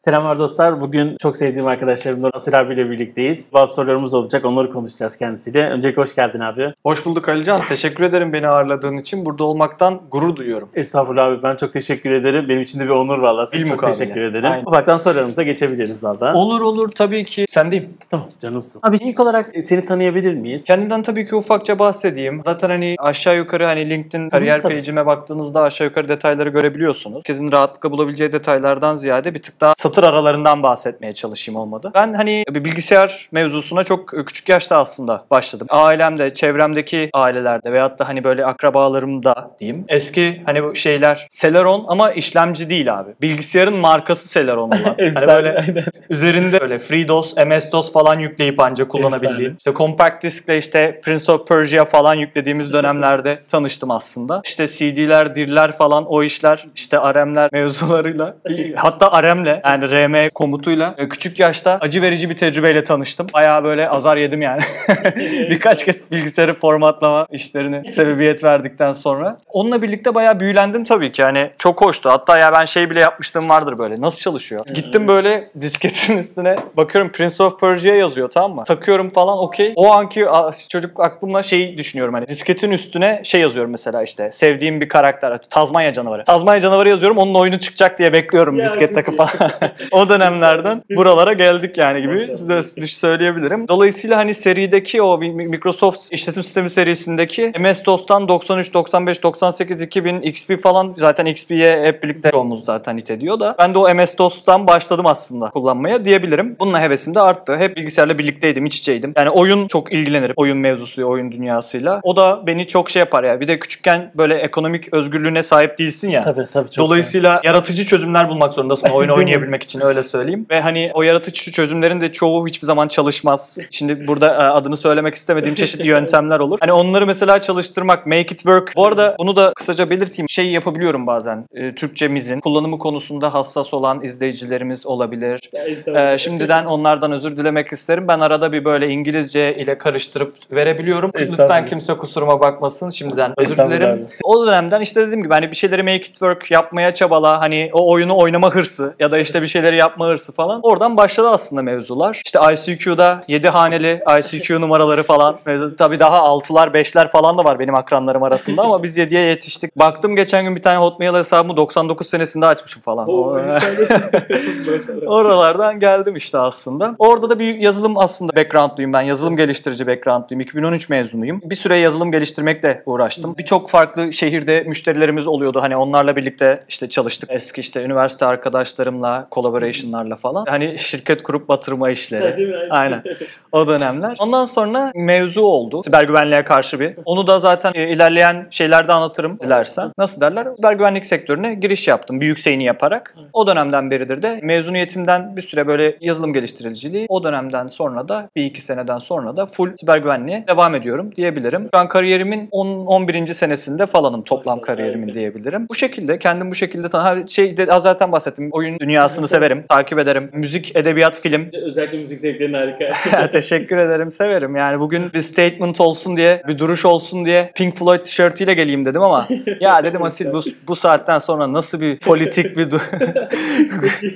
Selamlar dostlar. Bugün çok sevdiğim arkadaşlarımla Nasir abiyle birlikteyiz. Bazı sorularımız olacak. Onları konuşacağız kendisiyle. Öncelikle hoş geldin abi. Hoş bulduk Alican. Teşekkür ederim beni ağırladığın için. Burada olmaktan gurur duyuyorum. Estağfurullah abi. Ben çok teşekkür ederim. Benim için de bir onur valla. Sana çok mukabele. teşekkür ederim. Aynen. Ufaktan sorularımıza geçebiliriz valla. Olur olur tabii ki. Sendeyim. Tamam canımsın. Abi ilk olarak seni tanıyabilir miyiz? Kendimden tabii ki ufakça bahsedeyim. Zaten hani aşağı yukarı hani LinkedIn kariyer page'ime baktığınızda aşağı yukarı detayları görebiliyorsunuz. Herkesin rahatlıkla bulabileceği detaylardan ziyade bir tık daha satır aralarından bahsetmeye çalışayım olmadı. Ben hani bilgisayar mevzusuna çok küçük yaşta aslında başladım. Ailemde, çevremdeki ailelerde veyahut da hani böyle akrabalarımda diyeyim. Eski hani bu şeyler Celeron ama işlemci değil abi. Bilgisayarın markası Celeron olan. hani böyle. Üzerinde böyle FreeDOS, MS-DOS falan yükleyip ancak kullanabildiğim. Efsane. İşte compact diskle işte Prince of Persia falan yüklediğimiz dönemlerde tanıştım aslında. İşte CD'ler, dirler falan o işler işte RM'ler mevzularıyla hatta RM'le yani RM komutuyla e, küçük yaşta acı verici bir tecrübeyle tanıştım. Bayağı böyle azar yedim yani. Birkaç kez bilgisayarı formatlama işlerini sebebiyet verdikten sonra. Onunla birlikte bayağı büyülendim tabii ki. Yani çok hoştu. Hatta ya ben şey bile yapmıştım vardır böyle. Nasıl çalışıyor? Gittim böyle disketin üstüne bakıyorum Prince of Persia yazıyor tamam mı? Takıyorum falan okey. O anki çocuk aklımda şey düşünüyorum hani disketin üstüne şey yazıyorum mesela işte sevdiğim bir karakter Tazmanya canavarı. Tazmanya canavarı yazıyorum onun oyunu çıkacak diye bekliyorum Ya, disket çok takı falan. o dönemlerden buralara geldik yani gibi size söyleyebilirim. Dolayısıyla hani serideki o Microsoft işletim sistemi serisindeki MS-DOS'tan 93, 95, 98, 2000, XP falan zaten XP'ye hep birlikte olmamız zaten hit ediyor da ben de o MS-DOS'tan başladım aslında kullanmaya diyebilirim. Bununla hevesim de arttı. Hep bilgisayarla birlikteydim, iç içeydim. Yani oyun çok ilgilenirim. Oyun mevzusu, oyun dünyasıyla. O da beni çok şey yapar ya. Bir de küçükken böyle ekonomik özgürlüğüne sahip değilsin ya. Tabii tabii. Çok Dolayısıyla yaratıcı çözümler bulmak zorundasın oyun Değil oynayabilmek için öyle söyleyeyim. Ve hani o yaratıcı çözümlerin de çoğu hiçbir zaman çalışmaz. Şimdi burada e, adını söylemek istemediğim çeşitli yöntemler olur. Hani onları mesela çalıştırmak, make it work. Bu arada bunu da kısaca belirteyim. Şey yapabiliyorum bazen. E, Türkçemizin kullanımı konusunda hassas olan izleyicilerimiz olabilir. Ee, şimdiden onlardan özür dilemek isterim. Ben arada bir böyle İngilizce ile karıştırıp verebiliyorum. Lütfen kimse kusuruma bakmasın. Şimdiden özür dilerim. O dönemden işte dediğim gibi hani bir şeyleri make it work yapmaya çabala. Hani o oyunu oynama hırsı ya da işte bir şeyleri yapma hırsı falan. Oradan başladı aslında mevzular. İşte ICQ'da 7 haneli ICQ numaraları falan. Tabii daha 6'lar 5'ler falan da var benim akranlarım arasında ama biz 7'ye yetiştik. Baktım geçen gün bir tane Hotmail hesabımı 99 senesinde açmışım falan. Oralardan geldim işte aslında. Orada da bir yazılım aslında backgroundluyum ben. Yazılım geliştirici backgroundluyum. 2013 mezunuyum. Bir süre yazılım geliştirmekle uğraştım. Birçok farklı şehirde müşterilerimiz oluyordu. Hani onlarla birlikte işte çalıştık. Eski işte üniversite arkadaşlarımla, collaboration'larla falan. Hani şirket kurup batırma işleri. Aynen. O dönemler. Ondan sonra mevzu oldu. Siber güvenliğe karşı bir. Onu da zaten ilerleyen şeylerde anlatırım dilersen. Nasıl derler? Siber güvenlik sektörüne giriş yaptım. Büyük seyini yaparak. O dönemden beridir de mezuniyetimden bir süre böyle yazılım geliştiriciliği. O dönemden sonra da bir iki seneden sonra da full siber güvenliğe devam ediyorum diyebilirim. Şu an kariyerimin 10, 11. senesinde falanım toplam kariyerimin diyebilirim. Bu şekilde kendim bu şekilde şey de, zaten bahsettim. Oyun dünyasını severim, takip ederim. Müzik, edebiyat, film. Özellikle müzik zevklerin harika. Teşekkür ederim, severim. Yani bugün bir statement olsun diye, bir duruş olsun diye Pink Floyd tişörtüyle geleyim dedim ama ya dedim Asil bu, bu saatten sonra nasıl bir politik bir du-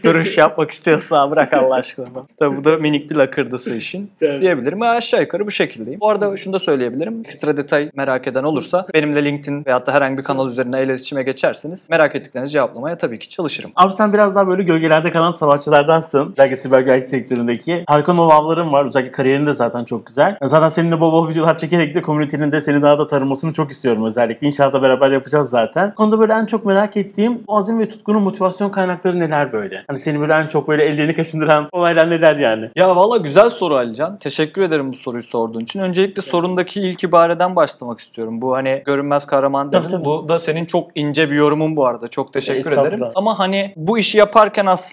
duruş yapmak istiyorsan bırak Allah aşkına. Tabii bu da minik bir lakırdısı işin Evet. diyebilirim. Ben aşağı yukarı bu şekildeyim. Bu arada şunu da söyleyebilirim. Ekstra detay merak eden olursa benimle LinkedIn veyahut da herhangi bir kanal üzerinden iletişime geçerseniz merak ettiklerinizi cevaplamaya tabii ki çalışırım. Abi sen biraz daha böyle gölgelerde kalan savaşçılardansın. Özellikle siber güvenlik sektöründeki. Harika know-how'ların var. Özellikle kariyerin de zaten çok güzel. Zaten seninle bol bol videolar çekerek de community'nin de seni daha da tanımasını çok istiyorum özellikle. İnşallah da beraber yapacağız zaten. Bu konuda böyle en çok merak ettiğim bu azim ve tutkunun motivasyon kaynakları neler böyle? Hani seni böyle en çok böyle ellerini kaşındıran olaylar neler yani? Ya valla güzel soru Alican. Teşekkür ederim bu soruyu sorduğun için. Öncelikle sorundaki ilk ibareden başlamak istiyorum. Bu hani görünmez kahraman dedin. tabii. Bu da senin çok ince bir yorumun bu arada. Çok teşekkür ederim. Ama hani bu işi yaparken aslında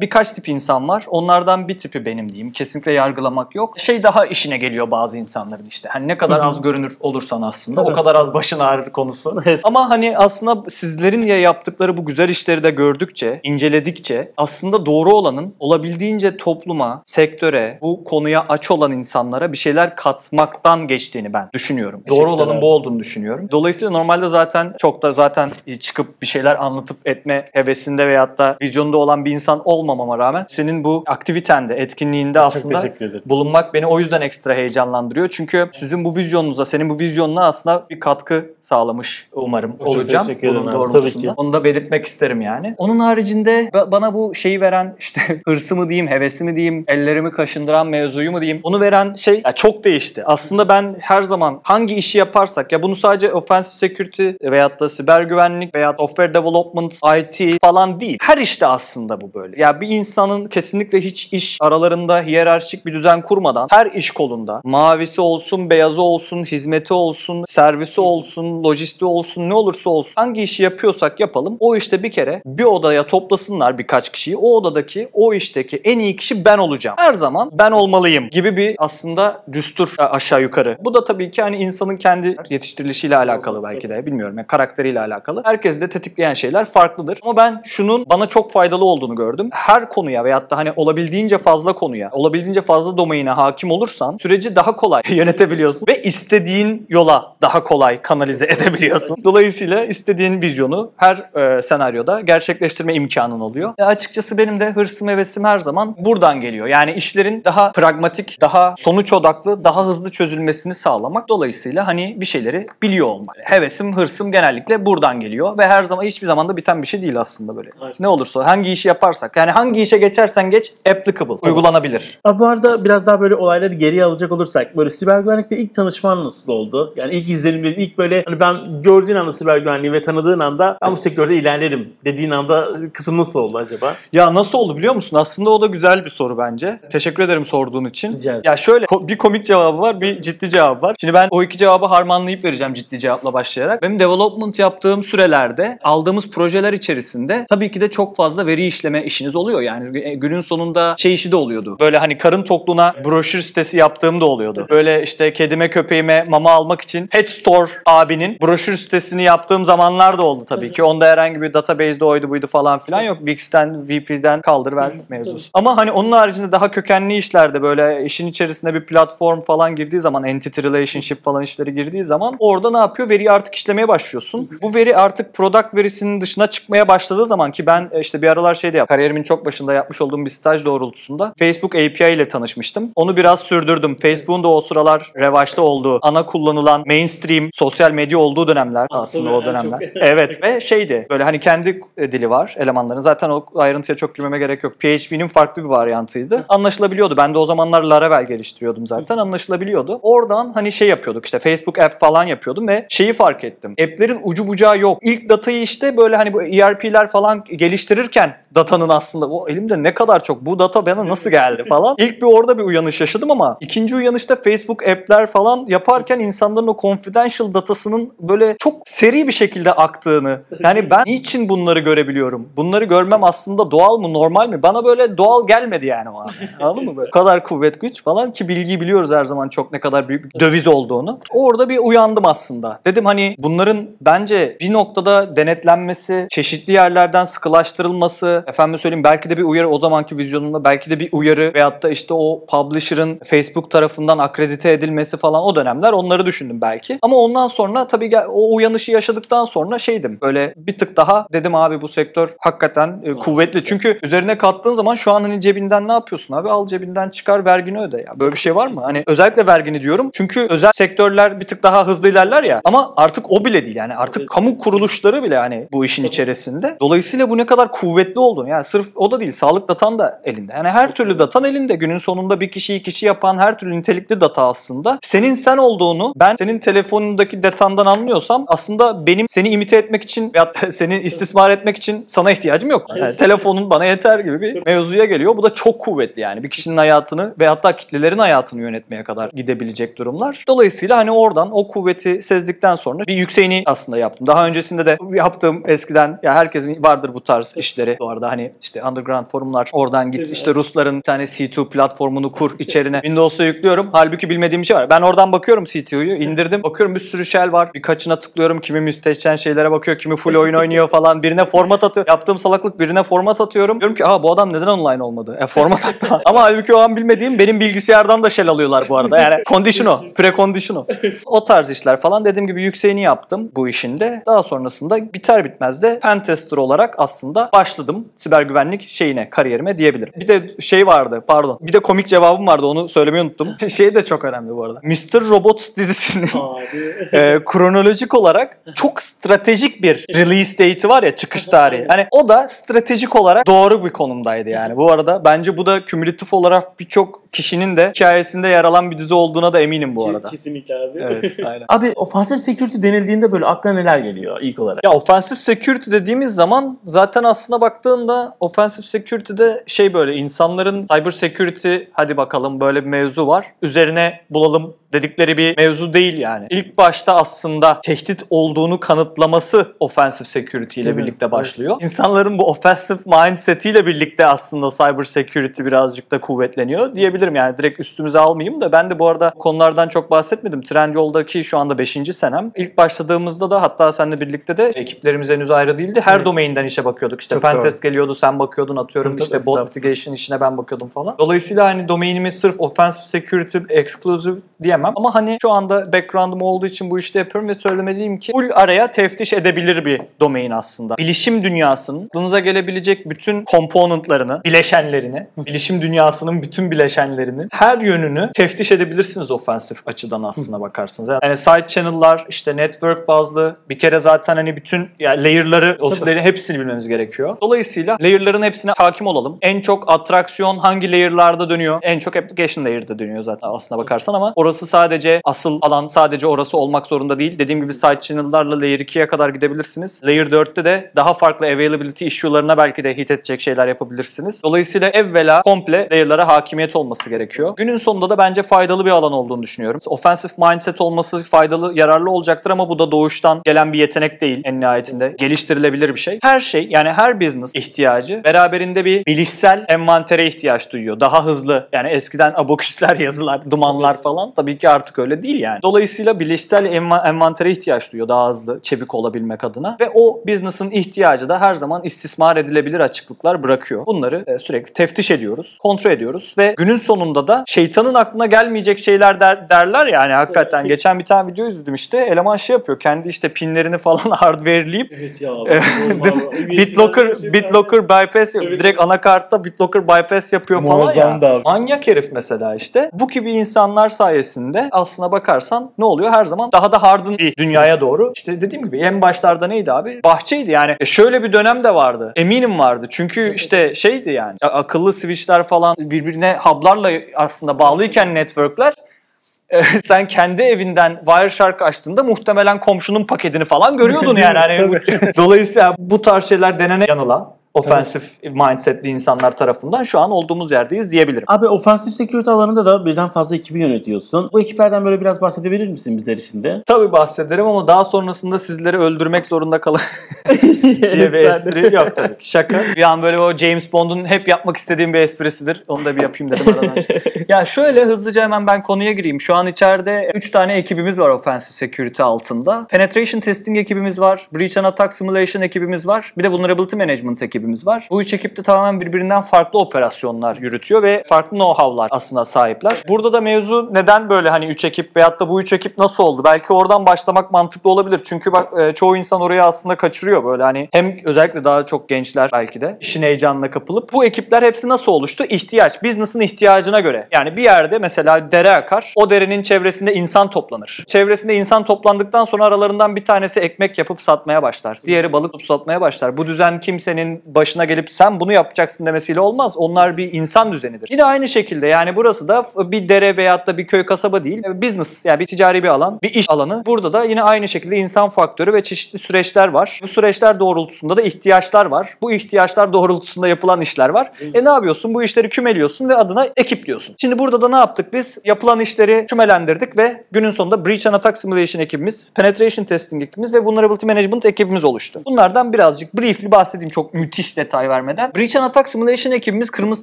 birkaç tip insan var. Onlardan bir tipi benim diyeyim. Kesinlikle yargılamak yok. Şey daha işine geliyor bazı insanların işte. Hani ne kadar az görünür olursan aslında o kadar az başın ağrır konusu. Ama hani aslında sizlerin ya yaptıkları bu güzel işleri de gördükçe, inceledikçe aslında doğru olanın olabildiğince topluma, sektöre, bu konuya aç olan insanlara bir şeyler katmaktan geçtiğini ben düşünüyorum. Doğru olanın bu olduğunu düşünüyorum. Dolayısıyla normalde zaten çok da zaten çıkıp bir şeyler anlatıp etme hevesinde veyahut da vizyonda olan bir insan olmamama rağmen senin bu aktivitende, etkinliğinde aslında bulunmak beni o yüzden ekstra heyecanlandırıyor. Çünkü sizin bu vizyonunuza, senin bu vizyonuna aslında bir katkı sağlamış umarım Çok olacağım. teşekkür ederim Bunun doğrultusunda. tabii ki. Onu da belirtmek isterim yani. Onun haricinde ba- bana bu şeyi veren işte hırsı mı diyeyim, hevesi mi diyeyim, ellerimi kaşındıran mevzuyu mu diyeyim. Onu veren şey ya çok değişti. Aslında ben her zaman hangi işi yaparsak ya bunu sadece offensive security veyahut da siber güvenlik veya software development, IT falan değil. Her işte aslında bu böyle. Ya bir insanın kesinlikle hiç iş aralarında hiyerarşik bir düzen kurmadan her iş kolunda mavisi olsun, beyazı olsun, hizmeti olsun, servisi olsun, lojistiği olsun ne olursa olsun hangi işi yapıyorsak yapalım o işte bir kere bir odaya toplasınlar birkaç kişiyi. O odadaki o işteki en iyi kişi ben olacağım. Her zaman ben olmalıyım gibi bir aslında düstur aşağı yukarı. Bu da tabii ki hani insanın kendi yetiştirilişiyle alakalı belki de bilmiyorum ya karakteriyle alakalı. Herkesi de tetikleyen şeyler farklıdır. Ama ben şunun bana çok faydalı olduğunu gördüm. Her konuya veyahut da hani olabildiğince fazla konuya, olabildiğince fazla domaine hakim olursan süreci daha kolay yönetebiliyorsun ve istediğin yola daha kolay kanalize edebiliyorsun. Dolayısıyla istediğin vizyonu her e, senaryoda gerçekleştirme imkanın oluyor. E, açıkçası benim de hırsım hevesim her zaman buradan geliyor. Yani işlerin daha pragmatik, daha sonuç odaklı, daha hızlı çözülmesini sağlamak. Dolayısıyla hani bir şeyleri biliyor olmak. Hevesim, hırsım genellikle buradan geliyor ve her zaman hiçbir zaman da biten bir şey değil aslında böyle. Evet. Ne olursa hangi işi yaparsak yani hangi işe geçersen geç applicable, uygulanabilir. Abi bu arada biraz daha böyle olayları geriye alacak olursak böyle siber güvenlikte ilk tanışman nasıl oldu? Yani ilk izlenimlerin ilk böyle hani ben gördüğün anda siber güvenliği ve tanıdığın anda ben bu sektörde ilerlerim dediğin anda kısım nasıl oldu acaba? Ya nasıl oldu biliyor musun? Aslında o da güzel bir soru bence. Teşekkür ederim sorduğun için. Rica ederim. Ya şöyle ko- bir komik cevabı var, bir ciddi cevabı var. Şimdi ben o iki cevabı harmanlayıp vereceğim ciddi cevapla başlayarak. Benim development yaptığım sürelerde aldığımız projeler içerisinde tabii ki de çok fazla veri işleme işiniz oluyor. Yani e, günün sonunda şey işi de oluyordu. Böyle hani karın tokluğuna broşür sitesi yaptığım da oluyordu. Böyle işte kedime köpeğime mama almak için Pet Store abinin broşür sitesini yaptığım zamanlar da oldu tabii ki. Onda herhangi bir database'de oydu buydu falan filan yok. Wix'ten, VP'den kaldır ver mevzusu. Ama hani onun haricinde daha kökenli işlerde böyle işin içerisinde bir platform falan girdiği zaman entity relationship falan işleri girdiği zaman orada ne yapıyor? Veriyi artık işlemeye başlıyorsun. Bu veri artık product verisinin dışına çıkmaya başladığı zaman ki ben e, işte bir aralar şeyde yap kariyerimin çok başında yapmış olduğum bir staj doğrultusunda Facebook API ile tanışmıştım. Onu biraz sürdürdüm. Facebook'un da o sıralar revaçta olduğu, ana kullanılan mainstream sosyal medya olduğu dönemler aslında o dönemler. çok. Evet ve şeydi böyle hani kendi dili var elemanların. Zaten o ayrıntıya çok girmeme gerek yok. PHP'nin farklı bir varyantıydı. Anlaşılabiliyordu. Ben de o zamanlar Laravel geliştiriyordum zaten. Anlaşılabiliyordu. Oradan hani şey yapıyorduk işte Facebook app falan yapıyordum ve şeyi fark ettim. App'lerin ucu bucağı yok. İlk datayı işte böyle hani bu ERP'ler falan geliştirirken datanın aslında o elimde ne kadar çok bu data bana nasıl geldi falan. İlk bir orada bir uyanış yaşadım ama ikinci uyanışta Facebook app'ler falan yaparken insanların o confidential datasının böyle çok seri bir şekilde aktığını. Yani ben niçin bunları görebiliyorum? Bunları görmem aslında doğal mı, normal mi? Bana böyle doğal gelmedi yani o an. Anladın mı? Böyle. O kadar kuvvet güç falan ki bilgiyi biliyoruz her zaman çok ne kadar büyük bir döviz olduğunu. Orada bir uyandım aslında. Dedim hani bunların bence bir noktada denetlenmesi, çeşitli yerlerden sıkılaştırılması, efendim söyleyeyim belki de bir uyarı o zamanki vizyonunda belki de bir uyarı veyahut da işte o publisher'ın Facebook tarafından akredite edilmesi falan o dönemler onları düşündüm belki. Ama ondan sonra tabii o uyanışı yaşadıktan sonra şeydim böyle bir tık daha dedim abi bu sektör hakikaten e, kuvvetli. Çünkü üzerine kattığın zaman şu an hani cebinden ne yapıyorsun abi? Al cebinden çıkar vergini öde ya. Böyle bir şey var mı? Hani özellikle vergini diyorum. Çünkü özel sektörler bir tık daha hızlı ilerler ya. Ama artık o bile değil yani. Artık kamu kuruluşları bile hani bu işin içerisinde. Dolayısıyla bu ne kadar kuvvetli olduğunu yani sırf o da değil sağlık datan da elinde. Yani her türlü datan elinde. Günün sonunda bir kişiyi kişi yapan her türlü nitelikli data aslında. Senin sen olduğunu ben senin telefonundaki datandan anlıyorsam aslında benim seni imite etmek için da seni istismar etmek için sana ihtiyacım yok. Yani telefonun bana yeter gibi bir mevzuya geliyor. Bu da çok kuvvetli yani. Bir kişinin hayatını ve hatta kitlelerin hayatını yönetmeye kadar gidebilecek durumlar. Dolayısıyla hani oradan o kuvveti sezdikten sonra bir yükseğini aslında yaptım. Daha öncesinde de yaptığım eskiden ya herkesin vardır bu tarz işleri. Bu arada hani işte underground forumlar oradan git işte Rusların bir tane C2 platformunu kur içerine Windows'a yüklüyorum. Halbuki bilmediğim bir şey var. Ben oradan bakıyorum C2'yu indirdim. Bakıyorum bir sürü shell var. Birkaçına tıklıyorum. Kimi müstehcen şeylere bakıyor. Kimi full oyun oynuyor falan. Birine format atıyor. Yaptığım salaklık birine format atıyorum. Diyorum ki aa bu adam neden online olmadı? E format attı. Ama halbuki o an bilmediğim benim bilgisayardan da shell alıyorlar bu arada. Yani condition o. Pre-condition o. O tarz işler falan. Dediğim gibi yükseğini yaptım bu işinde. Daha sonrasında biter bitmez de pentester olarak aslında başladım siber güvenlik şeyine, kariyerime diyebilirim. Bir de şey vardı pardon. Bir de komik cevabım vardı onu söylemeyi unuttum. şey de çok önemli bu arada. Mr. Robot dizisinin e, kronolojik olarak çok stratejik bir release date'i var ya çıkış tarihi. Hani o da stratejik olarak doğru bir konumdaydı yani. Bu arada bence bu da kümülatif olarak birçok kişinin de hikayesinde yer alan bir dizi olduğuna da eminim bu arada. Kesinlikle abi. Evet, aynen. Abi offensive security denildiğinde böyle aklına neler geliyor ilk olarak? Ya offensive security dediğimiz zaman zaten aslına baktığında offensive security'de şey böyle insanların cyber security hadi bakalım böyle bir mevzu var. Üzerine bulalım dedikleri bir mevzu değil yani. İlk başta aslında tehdit olduğunu kanıtlaması offensive security ile Değil mi? birlikte başlıyor. İnsanların bu offensive mindsetiyle birlikte aslında cyber security birazcık da kuvvetleniyor diyebilirim yani direkt üstümüze almayayım da ben de bu arada konulardan çok bahsetmedim. Trendyol'daki şu anda 5. senem. İlk başladığımızda da hatta seninle birlikte de ekiplerimiz henüz ayrı değildi. Her Evet. domainden işe bakıyorduk. İşte Çok Pentest geliyordu sen bakıyordun atıyorum Tabii, işte bot mitigation işine ben bakıyordum falan. Dolayısıyla hani domainimi sırf offensive security exclusive diyemem. Ama hani şu anda background'um olduğu için bu işte yapıyorum ve söylemeliyim ki full araya teftiş edebilir bir domain aslında. Bilişim dünyasının aklınıza gelebilecek bütün componentlarını, bileşenlerini, bilişim dünyasının bütün bileşenlerini her yönünü teftiş edebilirsiniz offensive açıdan aslına bakarsanız. Yani side channel'lar, işte network bazlı bir kere zaten hani bütün yani layer'ları, o hepsini bilmemiz gerekiyor. Dolayısıyla layer'ların hepsine hakim olalım. En çok atraksiyon hangi layer'larda dönüyor? En çok application layer'da dönüyor zaten aslına bakarsan ama orası sadece asıl alan sadece orası olmak zorunda değil. Dediğim gibi side channel'larla layer 2'ye kadar gidebilirsiniz. Layer 4'te de daha farklı availability issue'larına belki de hit edecek şeyler yapabilirsiniz. Dolayısıyla evvela komple layer'lara hakimiyet olması gerekiyor. Günün sonunda da bence faydalı bir alan olduğunu düşünüyorum. Offensive mindset olması faydalı, yararlı olacaktır ama bu da doğuştan gelen bir yetenek değil en nihayetinde. Geliştirilebilir bir şey. Her şey yani her business ihtiyacı beraberinde bir bilişsel envantere ihtiyaç duyuyor. Daha hızlı yani eskiden abaküsler yazılar, dumanlar falan tabii ki artık öyle değil yani. Dolayısıyla bilişsel enva- envantere ihtiyaç duyuyor daha hızlı, çevik olabilmek adına ve o business'ın ihtiyacı da her zaman istismar edilebilir açıklıklar bırakıyor. Bunları e, sürekli teftiş ediyoruz, kontrol ediyoruz ve günün sonunda da şeytanın aklına gelmeyecek şeyler der, derler yani hakikaten. Evet. Geçen bir tane video izledim işte eleman şey yapıyor kendi işte pinlerini falan hardware'leyip Evet ya. BitLocker, BitLocker bypass yapıyor. Evet. Direkt anakartta BitLocker bypass yapıyor falan ya. abi. Manyak herif mesela işte. Bu gibi insanlar sayesinde aslına bakarsan ne oluyor? Her zaman daha da harden bir dünyaya doğru. İşte dediğim gibi en başlarda neydi abi? Bahçeydi yani. E şöyle bir dönem de vardı. Eminim vardı. Çünkü işte şeydi yani. Akıllı switchler falan birbirine hub'larla aslında bağlıyken networkler e, sen kendi evinden Wireshark açtığında muhtemelen komşunun paketini falan görüyordun yani. Hani Dolayısıyla bu tarz şeyler denene yanıla offensive mindsetli insanlar tarafından şu an olduğumuz yerdeyiz diyebilirim. Abi offensive security alanında da birden fazla ekibi yönetiyorsun. Bu ekiplerden böyle biraz bahsedebilir misin bizler için de? Tabii bahsederim ama daha sonrasında sizleri öldürmek zorunda kalır diye bir espri yok tabii ki. Şaka. Bir an böyle o James Bond'un hep yapmak istediğim bir esprisidir. Onu da bir yapayım dedim aradan. ya şöyle hızlıca hemen ben konuya gireyim. Şu an içeride 3 tane ekibimiz var offensive security altında. Penetration testing ekibimiz var. Breach and attack simulation ekibimiz var. Bir de vulnerability management ekibimiz var. Bu üç ekip de tamamen birbirinden farklı operasyonlar yürütüyor ve farklı know-how'lar aslında sahipler. Burada da mevzu neden böyle hani 3 ekip veyahut da bu 3 ekip nasıl oldu? Belki oradan başlamak mantıklı olabilir. Çünkü bak e, çoğu insan orayı aslında kaçırıyor böyle hani hem özellikle daha çok gençler belki de işin heyecanına kapılıp bu ekipler hepsi nasıl oluştu? İhtiyaç. Business'ın ihtiyacına göre. Yani bir yerde mesela dere akar. O derenin çevresinde insan toplanır. Çevresinde insan toplandıktan sonra aralarından bir tanesi ekmek yapıp satmaya başlar. Diğeri balık tutup satmaya başlar. Bu düzen kimsenin başına gelip sen bunu yapacaksın demesiyle olmaz. Onlar bir insan düzenidir. Yine aynı şekilde yani burası da bir dere veyahut da bir köy kasaba değil. Business yani bir ticari bir alan, bir iş alanı. Burada da yine aynı şekilde insan faktörü ve çeşitli süreçler var. Bu süreçler doğrultusunda da ihtiyaçlar var. Bu ihtiyaçlar doğrultusunda yapılan işler var. E ne yapıyorsun? Bu işleri kümeliyorsun ve adına ekip diyorsun. Şimdi burada da ne yaptık biz? Yapılan işleri kümelendirdik ve günün sonunda Breach and Attack Simulation ekibimiz, Penetration Testing ekibimiz ve Vulnerability Management ekibimiz oluştu. Bunlardan birazcık briefly bahsedeyim çok müthiş detay vermeden. Breach and Attack Simulation ekibimiz kırmızı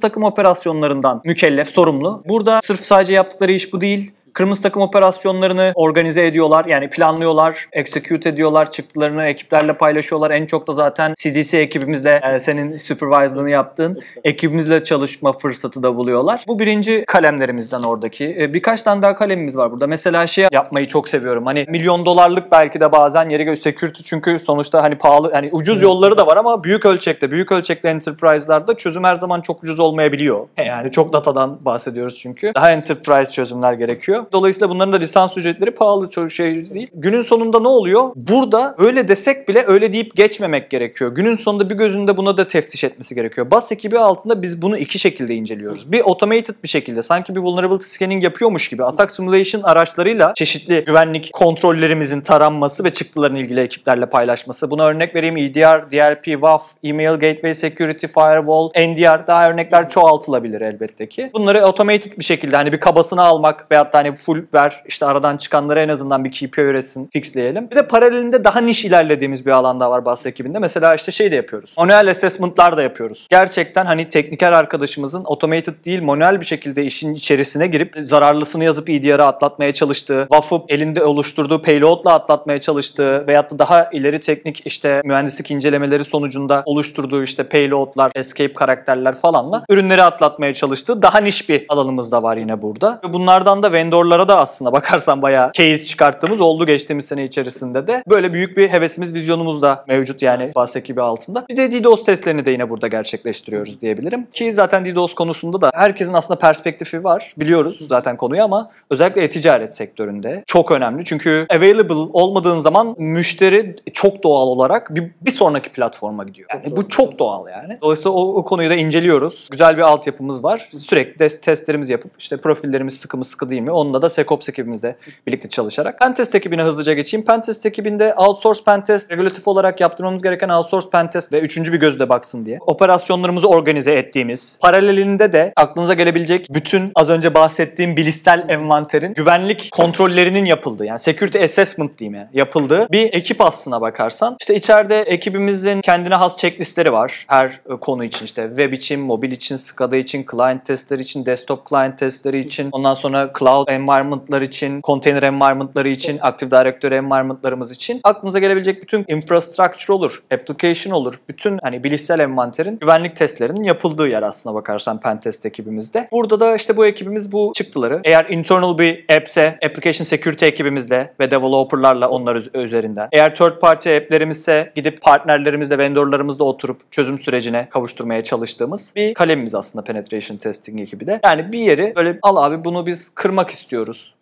takım operasyonlarından mükellef, sorumlu. Burada sırf sadece yaptıkları iş bu değil Kırmızı takım operasyonlarını organize ediyorlar. Yani planlıyorlar, execute ediyorlar, çıktılarını ekiplerle paylaşıyorlar. En çok da zaten CDC ekibimizle e, senin supervisor'ını yaptığın ekibimizle çalışma fırsatı da buluyorlar. Bu birinci kalemlerimizden oradaki. E, birkaç tane daha kalemimiz var burada. Mesela şey yapmayı çok seviyorum. Hani milyon dolarlık belki de bazen yeri göre security çünkü sonuçta hani pahalı hani ucuz yolları da var ama büyük ölçekte büyük ölçekli enterprise'larda çözüm her zaman çok ucuz olmayabiliyor. Yani çok datadan bahsediyoruz çünkü. Daha enterprise çözümler gerekiyor. Dolayısıyla bunların da lisans ücretleri pahalı çok şey değil. Günün sonunda ne oluyor? Burada öyle desek bile öyle deyip geçmemek gerekiyor. Günün sonunda bir gözünde buna da teftiş etmesi gerekiyor. BAS ekibi altında biz bunu iki şekilde inceliyoruz. Bir automated bir şekilde sanki bir vulnerability scanning yapıyormuş gibi attack simulation araçlarıyla çeşitli güvenlik kontrollerimizin taranması ve çıktıların ilgili ekiplerle paylaşması. Buna örnek vereyim EDR, DLP, WAF, Email Gateway Security, Firewall, NDR daha örnekler çoğaltılabilir elbette ki. Bunları automated bir şekilde hani bir kabasını almak veyahut da hani full ver işte aradan çıkanları en azından bir KPI üretsin fixleyelim. Bir de paralelinde daha niş ilerlediğimiz bir alanda var BAS ekibinde. Mesela işte şey de yapıyoruz. Manuel assessment'lar da yapıyoruz. Gerçekten hani tekniker arkadaşımızın automated değil manuel bir şekilde işin içerisine girip zararlısını yazıp EDR'ı atlatmaya çalıştığı, WAF'ı elinde oluşturduğu payload'la atlatmaya çalıştığı veyahut da daha ileri teknik işte mühendislik incelemeleri sonucunda oluşturduğu işte payload'lar, escape karakterler falanla ürünleri atlatmaya çalıştığı daha niş bir alanımız da var yine burada. Ve bunlardan da vendorlara da aslında bakarsan bayağı case çıkarttığımız oldu geçtiğimiz sene içerisinde de. Böyle büyük bir hevesimiz, vizyonumuz da mevcut yani BAS ekibi altında. Bir de DDoS testlerini de yine burada gerçekleştiriyoruz diyebilirim. Ki zaten DDoS konusunda da herkesin aslında perspektifi var. Biliyoruz zaten konuyu ama özellikle e-ticaret sektöründe çok önemli. Çünkü available olmadığın zaman müşteri çok doğal olarak bir, bir sonraki platforma gidiyor. Yani bu çok doğal yani. Dolayısıyla o, o konuyu da inceliyoruz. Güzel bir altyapımız var. Sürekli testlerimizi yapıp işte profillerimiz sıkı mı sıkı değil mi? Onunla da SecOps ekibimizle birlikte çalışarak. Pentest ekibine hızlıca geçeyim. Pentest ekibinde outsource pentest, regülatif olarak yaptırmamız gereken outsource pentest ve üçüncü bir gözle baksın diye. Operasyonlarımızı organize ettiğimiz, paralelinde de aklınıza gelebilecek bütün az önce bahsettiğim bilişsel envanterin güvenlik kontrollerinin yapıldığı yani security assessment diyeyim yani yapıldığı bir ekip aslına bakarsan. İşte içeride ekibimizin kendine has checklistleri var. Her e, konu için işte web için, mobil için, SCADA için, client testleri için, desktop client testleri için, ondan sonra cloud environment'lar için, container environment'ları için, Active Directory environment'larımız için aklınıza gelebilecek bütün infrastructure olur, application olur. Bütün hani bilişsel envanterin güvenlik testlerinin yapıldığı yer aslına bakarsan pentest ekibimizde. Burada da işte bu ekibimiz bu çıktıları eğer internal bir app'se application security ekibimizle ve developerlarla onlar üzerinden. Eğer third party app'lerimizse gidip partnerlerimizle, vendorlarımızla oturup çözüm sürecine kavuşturmaya çalıştığımız bir kalemimiz aslında penetration testing ekibi de. Yani bir yeri böyle al abi bunu biz kırmak istiyoruz.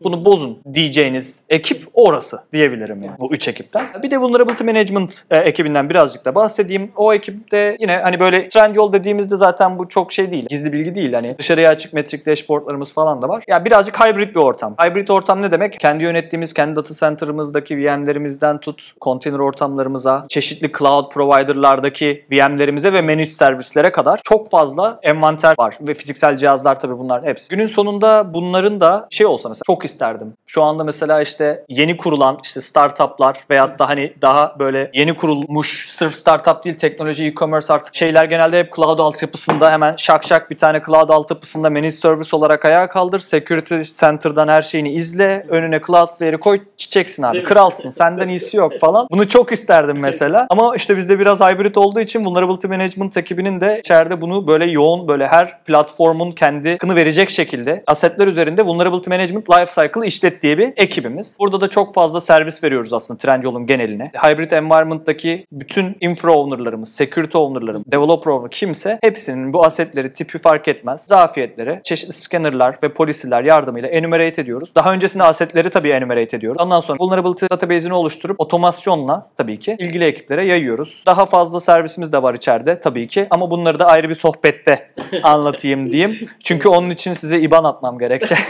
Bunu bozun diyeceğiniz ekip orası diyebilirim yani bu üç ekipten. Bir de vulnerability management e, ekibinden birazcık da bahsedeyim. O ekipte yine hani böyle trend yol dediğimizde zaten bu çok şey değil. Gizli bilgi değil. Hani dışarıya açık metrik dashboardlarımız falan da var. Ya yani birazcık hybrid bir ortam. Hybrid ortam ne demek? Kendi yönettiğimiz kendi data center'ımızdaki VM'lerimizden tut container ortamlarımıza, çeşitli cloud provider'lardaki VM'lerimize ve managed servislere kadar çok fazla envanter var ve fiziksel cihazlar tabii bunlar hepsi. Günün sonunda bunların da şey olsa mesela çok isterdim. Şu anda mesela işte yeni kurulan işte startuplar veyahut da hani daha böyle yeni kurulmuş sırf startup değil teknoloji e-commerce artık şeyler genelde hep cloud altyapısında hemen şak şak bir tane cloud altyapısında managed service olarak ayağa kaldır. Security Center'dan her şeyini izle. Önüne Cloudflare'i koy çiçeksin abi. Kralsın. Senden iyisi yok falan. Bunu çok isterdim mesela. Ama işte bizde biraz hybrid olduğu için Vulnerability Management ekibinin de içeride bunu böyle yoğun böyle her platformun kendi kını verecek şekilde asetler üzerinde Vulnerability Management Lifecycle işlettiği bir ekibimiz. Burada da çok fazla servis veriyoruz aslında Trendyol'un geneline. Hybrid environment'taki bütün infra owner'larımız, security owner'larımız, developer owner kimse hepsinin bu asetleri tipi fark etmez. Zafiyetleri çeşitli scanner'lar ve polisiler yardımıyla enumerate ediyoruz. Daha öncesinde asetleri tabii enumerate ediyoruz. Ondan sonra vulnerability database'ini oluşturup otomasyonla tabii ki ilgili ekiplere yayıyoruz. Daha fazla servisimiz de var içeride tabii ki ama bunları da ayrı bir sohbette anlatayım diyeyim. Çünkü onun için size IBAN atmam gerekecek.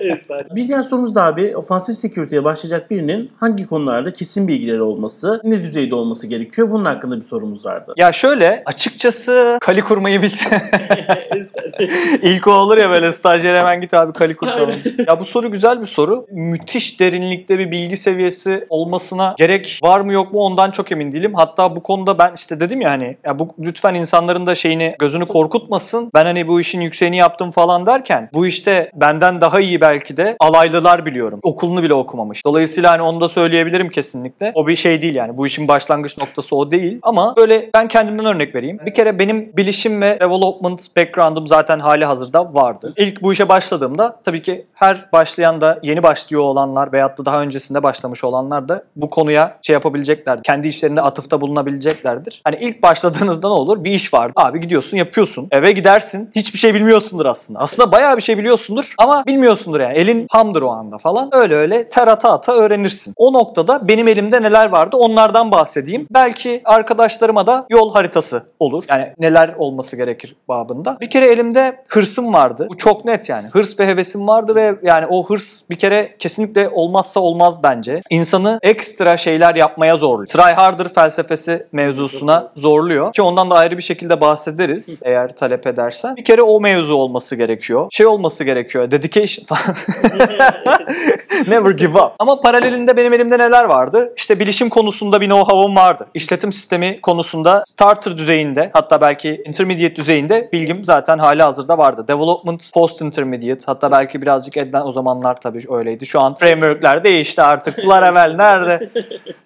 bir diğer sorumuz da abi ofansif security'ye başlayacak birinin hangi konularda kesin bilgileri olması, ne düzeyde olması gerekiyor? Bunun hakkında bir sorumuz vardı. Ya şöyle açıkçası kali kurmayı bilse. İlk o olur ya böyle stajyer hemen git abi kali kur falan. ya bu soru güzel bir soru. Müthiş derinlikte bir bilgi seviyesi olmasına gerek var mı yok mu ondan çok emin değilim. Hatta bu konuda ben işte dedim ya hani ya bu lütfen insanların da şeyini gözünü korkutmasın. Ben hani bu işin yükseğini yaptım falan derken bu işte benden daha iyi belki de alaylılar biliyorum. Okulunu bile okumamış. Dolayısıyla hani onu da söyleyebilirim kesinlikle. O bir şey değil yani. Bu işin başlangıç noktası o değil. Ama böyle ben kendimden örnek vereyim. Bir kere benim bilişim ve development background'um zaten hali hazırda vardı. İlk bu işe başladığımda tabii ki her başlayan da yeni başlıyor olanlar veyahut da daha öncesinde başlamış olanlar da bu konuya şey yapabilecekler. Kendi işlerinde atıfta bulunabileceklerdir. Hani ilk başladığınızda ne olur? Bir iş var. Abi gidiyorsun yapıyorsun. Eve gidersin. Hiçbir şey bilmiyorsundur aslında. Aslında bayağı bir şey biliyorsundur ama bilmiyorsundur yani. Elin hamdır o anda falan. Öyle öyle ter ata ata öğrenirsin. O noktada benim elimde neler vardı onlardan bahsedeyim. Belki arkadaşlarıma da yol haritası olur. Yani neler olması gerekir babında. Bir kere elimde hırsım vardı. Bu çok net yani. Hırs ve hevesim vardı ve yani o hırs bir kere kesinlikle olmazsa olmaz bence. İnsanı ekstra şeyler yapmaya zorluyor. Try harder felsefesi mevzusuna zorluyor. Ki ondan da ayrı bir şekilde bahsederiz eğer talep edersen. Bir kere o mevzu olması gerekiyor. Şey olması gerekiyor. Dedication falan. Never give up. Ama paralelinde benim elimde neler vardı? İşte bilişim konusunda bir know-how'um vardı. İşletim sistemi konusunda starter düzeyinde hatta belki intermediate düzeyinde bilgim zaten hali hazırda vardı. Development post intermediate hatta belki birazcık eden o zamanlar tabii öyleydi. Şu an frameworkler değişti artık. Laravel nerede?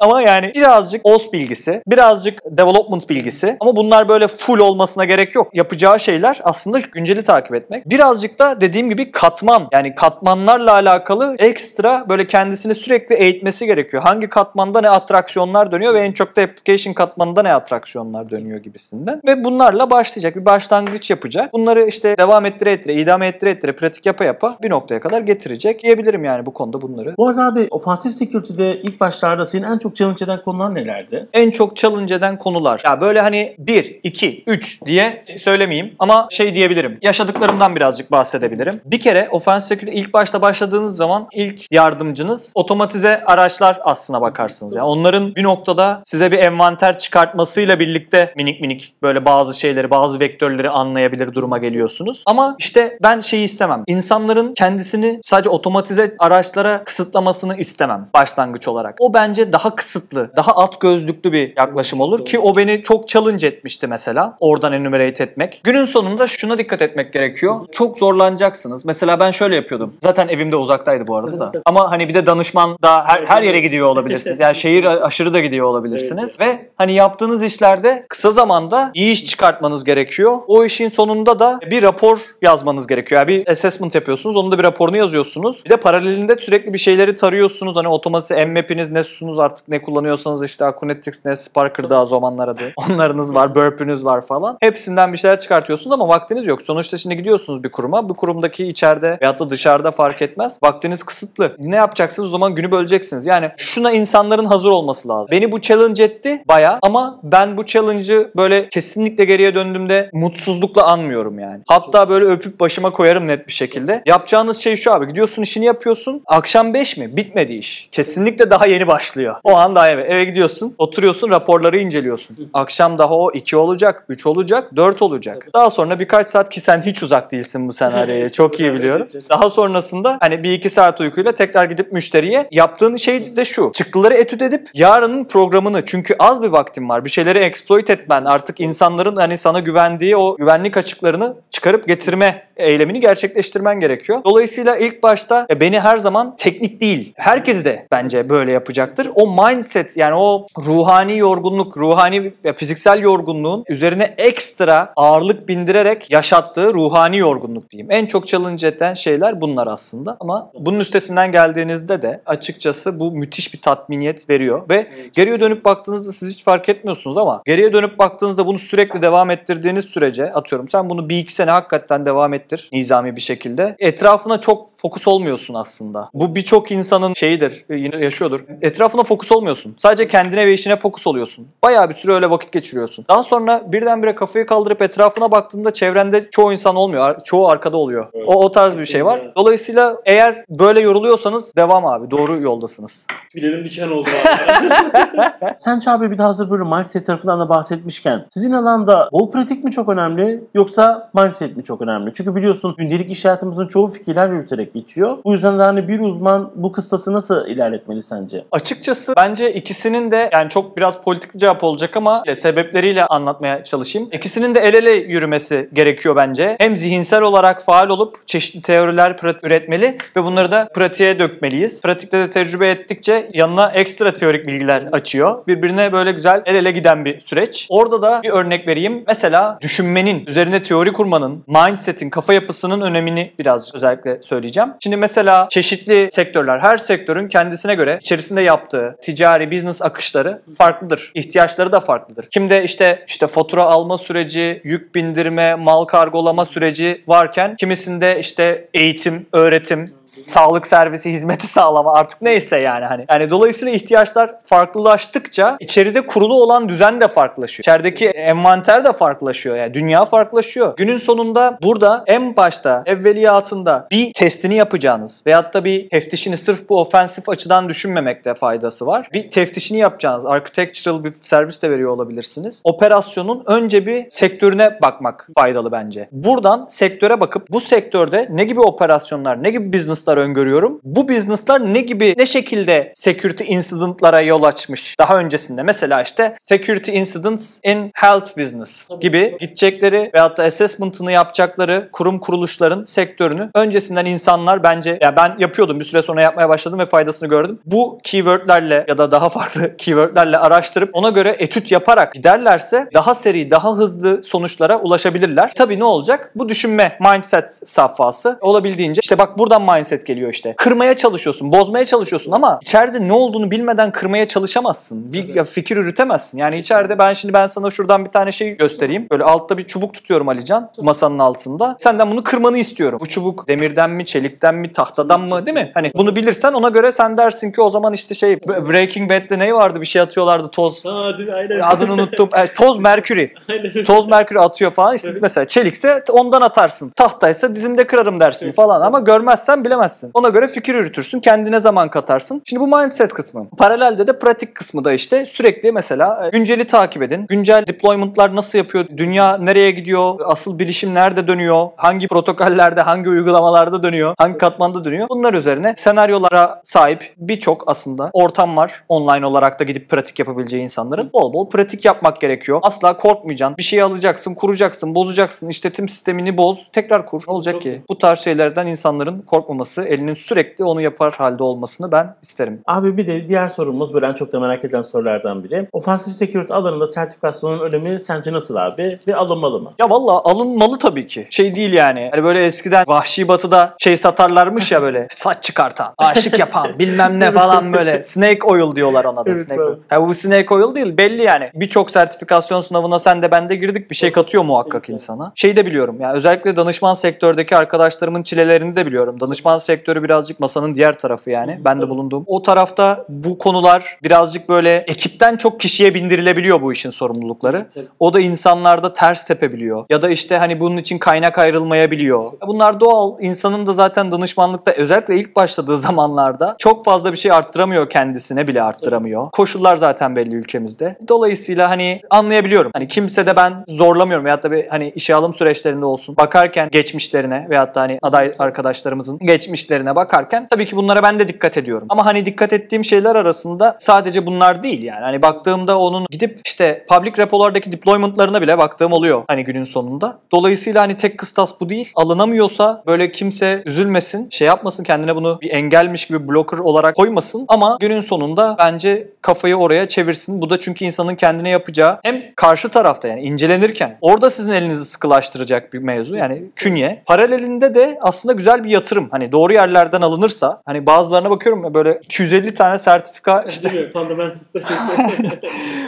Ama yani birazcık OS bilgisi, birazcık development bilgisi ama bunlar böyle full olmasına gerek yok. Yapacağı şeyler aslında günceli takip etmek. Birazcık da dediğim gibi katman yani katmanlarla alakalı ekstra böyle kendisini sürekli eğitmesi gerekiyor. Hangi katmanda ne atraksiyonlar dönüyor ve en çok da application katmanında ne atraksiyonlar dönüyor gibisinden. Ve bunlarla başlayacak. Bir başlangıç yapacak. Bunları işte devam ettire ettire, idame ettire ettire, pratik yapa yapa bir noktaya kadar getirecek diyebilirim yani bu konuda bunları. Bu arada abi ofansif security'de ilk başlarda senin en çok challenge eden konular nelerdi? En çok challenge eden konular. Ya böyle hani 1, 2, 3 diye söylemeyeyim ama şey diyebilirim. Yaşadıklarımdan birazcık bahsedebilirim. Bir kere offensive security ilk başta başladığınız zaman ilk yardımcınız otomatize araçlar aslına bakarsınız. Yani onların bir noktada size bir envanter çıkartmasıyla birlikte minik minik böyle bazı şeyleri, bazı vektörleri anlayabilir duruma geliyorsunuz. Ama işte ben şeyi istemem. İnsanların kendisini sadece otomatize araçlara kısıtlamasını istemem başlangıç olarak. O bence daha kısıtlı, daha alt gözlüklü bir yaklaşım olur ki o beni çok challenge etmişti mesela. Oradan enumerate etmek. Günün sonunda şuna dikkat etmek gerekiyor. Çok zorlanacaksınız. Mesela ben şöyle yapıyordum. Zaten evimde uzaktaydı bu arada da. Ama hani bir de danışman da her, her yere gidiyor olabilirsiniz. Yani şehir aşırı da gidiyor olabilirsiniz. Ve hani yaptığınız işlerde kısa zamanda iyi iş çıkartmanız gerekiyor. O işin sonunda da bir rapor yazmanız gerekiyor. Yani bir assessment yapıyorsunuz. Onun da bir raporunu yazıyorsunuz. Bir de paralelinde sürekli bir şeyleri tarıyorsunuz. Hani otomatik mmap'iniz ne susunuz artık ne kullanıyorsanız işte Akunetix ne Sparker'da o zamanlar adı. Onlarınız var, Burp'ünüz var falan. Hepsinden bir şeyler çıkartıyorsunuz ama vaktiniz yok. Sonuçta şimdi gidiyorsunuz bir kuruma. Bu kurumdaki içeride veyahut da dışarıda fark etmez. Vaktiniz kısıtlı. Ne yapacaksınız? O zaman günü böleceksiniz. Yani şuna insanların hazır olması lazım. Beni bu challenge etti baya ama ben bu challenge'ı böyle kesinlikle geriye döndüğümde mutsuzlukla anmıyorum yani. Hatta böyle öpüp başıma koyarım net bir şekilde. Yapacağınız şey şu abi. Gidiyorsun işini yapıyorsun. Akşam 5 mi? Bitmedi iş. Kesinlikle daha yeni başlıyor. O an daha eve. Eve gidiyorsun. Oturuyorsun raporları inceliyorsun. Akşam daha o 2 olacak, 3 olacak, 4 olacak. Daha sonra birkaç saat ki sen hiç uzak değilsin bu senaryoya. Çok iyi biliyorum. Daha sonrasında hani bir iki saat uykuyla tekrar gidip müşteriye yaptığın şey de şu. Çıktıları etüt edip yarının programını çünkü az bir vaktin var. Bir şeyleri exploit etmen artık insanların hani sana güvendiği o güvenlik açıklarını çıkarıp getirme eylemini gerçekleştirmen gerekiyor. Dolayısıyla ilk başta e, beni her zaman teknik değil. Herkes de bence böyle yapacaktır. O mindset yani o ruhani yorgunluk, ruhani fiziksel yorgunluğun üzerine ekstra ağırlık bindirerek yaşattığı ruhani yorgunluk diyeyim. En çok challenge eden şeyler bunlar aslında. Ama bunun üstesinden geldiğinizde de açıkçası bu müthiş bir tatminiyet veriyor ve geriye dönüp baktığınızda siz hiç fark etmiyorsunuz ama geriye dönüp baktığınızda bunu sürekli devam ettirdiğiniz sürece atıyorum sen bunu bir iki sene hakikaten devam ettir nizami bir şekilde. Etrafına çok fokus olmuyorsun aslında. Bu birçok insanın şeyidir, yine yaşıyordur. Etrafına fokus olmuyorsun. Sadece kendine ve işine fokus oluyorsun. Bayağı bir süre öyle vakit geçiriyorsun. Daha sonra birdenbire kafayı kaldırıp etrafına baktığında çevrende çoğu insan olmuyor. Çoğu arkada oluyor. O, o tarz bir şey var. Dolayısıyla eğer böyle yoruluyorsanız devam abi. Doğru yoldasınız. Tüylerim diken oldu abi. Sen Çağbey bir de hazır böyle mindset tarafından da bahsetmişken sizin alanda bol pratik mi çok önemli yoksa mindset mi çok önemli? Çünkü biliyorsun gündelik iş hayatımızın çoğu fikirler yürüterek geçiyor. Bu yüzden de hani bir uzman bu kıstası nasıl ilerletmeli sence? Açıkçası bence ikisinin de yani çok biraz politik bir cevap olacak ama sebepleriyle anlatmaya çalışayım. İkisinin de el ele yürümesi gerekiyor bence. Hem zihinsel olarak faal olup çeşitli teoriler prat- üretmeli ve bunları da pratiğe dökmeliyiz. Pratikte de tecrübe ettikçe yanına ekstra teorik bilgiler açıyor. Birbirine böyle güzel el ele giden bir süreç. Orada da bir örnek vereyim. Mesela düşünmenin, üzerine teori kurmanın, mindset'in, kafa yapısının önemini biraz özellikle söyleyeceğim. Şimdi mesela çeşitli sektörler, her sektörün kendisine göre içerisinde yaptığı ticari, business akışları farklıdır. İhtiyaçları da farklıdır. Kimde işte işte fatura alma süreci, yük bindirme, mal kargolama süreci varken kimisinde işte eğitim, öğretim, sağlık servisi hizmeti sağlama artık neyse yani hani. Yani dolayısıyla ihtiyaçlar farklılaştıkça içeride kurulu olan düzen de farklılaşıyor. İçerideki envanter de farklılaşıyor yani dünya farklılaşıyor. Günün sonunda burada en başta evveliyatında bir testini yapacağınız veyahut da bir teftişini sırf bu ofensif açıdan düşünmemekte faydası var. Bir teftişini yapacağınız architectural bir servis de veriyor olabilirsiniz. Operasyonun önce bir sektörüne bakmak faydalı bence. Buradan sektöre bakıp bu sektörde ne gibi operasyonlar, ne gibi business'lar öngörüyorum? Bu business'lar ne gibi, ne şekilde security incident'lara yol açmış daha öncesinde? Mesela işte security incidents in health business gibi gidecekleri veyahut da assessment'ını yapacakları kurum kuruluşların sektörünü öncesinden insanlar bence ya ben yapıyordum bir süre sonra yapmaya başladım ve faydasını gördüm. Bu keywordlerle ya da daha farklı keywordlerle araştırıp ona göre etüt yaparak giderlerse daha seri, daha hızlı sonuçlara ulaşabilirler. Tabii ne olacak? Bu düşünme mindset safhası olabildiğince işte bak buradan mindset geliyor işte. Kırmaya çalışıyorsun, bozmaya çalışıyorsun ama içeride ne olduğunu bilmeden kırmaya çalışamazsın. Bir ya fikir üretemezsin. Yani içeride ben şimdi ben sana şuradan bir tane şey göstereyim. Böyle altta bir çubuk tutuyorum Alican masanın altında. Senden bunu kırmanı istiyorum. Bu çubuk demirden mi, çelikten mi, tahtadan mı değil mi? Hani bunu bilirsen ona göre sen dersin ki o zaman işte şey Breaking Bad'de ne vardı bir şey atıyorlardı toz. Aa, değil? Aynen. Adını unuttum. E, toz merkürü. Aynen. Toz merkür atıyor falan. İşte Evet. mesela çelikse ondan atarsın. Tahtaysa dizimde kırarım dersin Evet. falan ama görmezsen bilemezsin. Ona göre fikir yürütürsün. Kendine zaman katarsın. Şimdi bu mindset kısmı. Paralelde de pratik kısmı da işte sürekli mesela e, günceli takip edin. Güncel deployment'lar nasıl yapıyor? Dünya nereye gidiyor? Asıl bilişim nerede dönüyor? Hangi protokollerde, hangi uygulamalarda dönüyor? Hangi katmanda dönüyor? Bunlar üzerine senaryolara sahip birçok aslında ortam var. Online olarak da gidip pratik yapabileceği insanların. Bol bol pratik yapmak gerekiyor. Asla korkmayacaksın. Bir şey alacaksın, kuracaksın, bozacaksın. İşletim sistemini boz, tekrar kur. Ne olacak ki? Bu tarz şeylerden insanların korkmaması, elinin sürekli onu yapar halde olmasını ben isterim. Abi bir de diğer sorumuz böyle en çok da merak edilen sorulardan biri. Ofansif security alanında sertifikasyonun önemi sence nasıl abi? Ve alınmalı mı? Ya valla alınmalı tabii ki. Şey değil yani. Hani böyle eskiden vahşi batıda şey satarlarmış ya böyle saç çıkartan, aşık yapan bilmem ne falan böyle. Snake oil diyorlar ona da. Evet, snake oil. Ha, bu snake oil değil belli yani. Birçok sertifikasyon sınavına sen de ben de girdik bir şey katıyor muhakkak insana. Şey de biliyorum yani özellikle danışman sektördeki arkadaşlarımın çilelerini de biliyorum. Danışman sektörü birazcık masanın diğer tarafı yani. Ben de bulunduğum. O tarafta bu konular birazcık böyle ekipten çok kişiye bindirilebiliyor bu işin sorumlulukları. O da insanlarda ters tepebiliyor. Ya da işte hani bunun için kaynak ayrılmayabiliyor. Bunlar doğal. İnsanın da zaten danışmanlıkta özellikle ilk başladığı zamanlarda çok fazla bir şey arttıramıyor kendisine bile arttıramıyor. Koşullar zaten belli ülkemizde. Dolayısıyla hani anlayabiliyorum. Hani kimse de ben zorlamıyorum. Veyahut da bir hani işe alım süreçlerinde olsun. Bakarken geçmişlerine veyahut da hani aday arkadaşlarımızın geçmişlerine bakarken tabii ki bunlara ben de dikkat ediyorum. Ama hani dikkat ettiğim şeyler arasında sadece bunlar değil yani. Hani baktığımda onun gidip işte public repolardaki deployment'larına bile baktığım oluyor hani günün sonunda. Dolayısıyla hani tek kıstas bu değil. Alınamıyorsa böyle kimse üzülmesin, şey yapmasın kendine bunu bir engelmiş gibi blocker olarak koymasın ama günün sonunda bence kafayı oraya çevirsin. Bu da çünkü insanın kendine yapacağı hem karşı tarafta yani incelenirken orada sizin elinizi sıkılaştıracak bir mevzu yani künye. Paralelinde de aslında güzel bir yatırım. Hani doğru yerlerden alınırsa hani bazılarına bakıyorum ya böyle 250 tane sertifika işte Değil mi? Fundamental